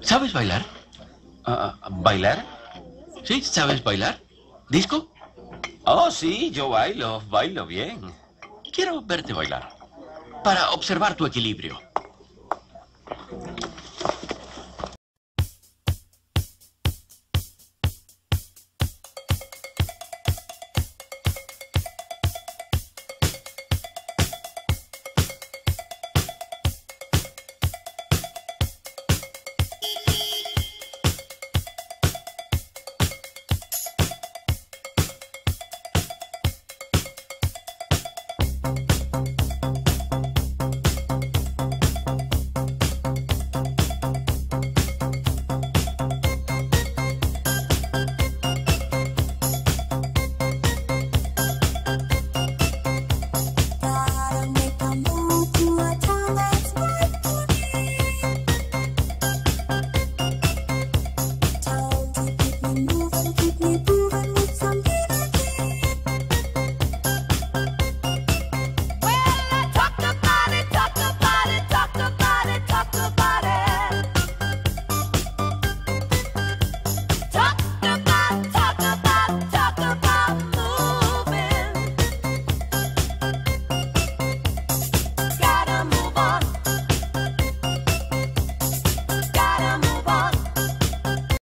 ¿Sabes bailar? Ah, ah, ¿Bailar? Sí, ¿sabes bailar? ¿Disco? Oh, sí, yo bailo, bailo bien. Quiero verte bailar. Para observar tu equilibrio.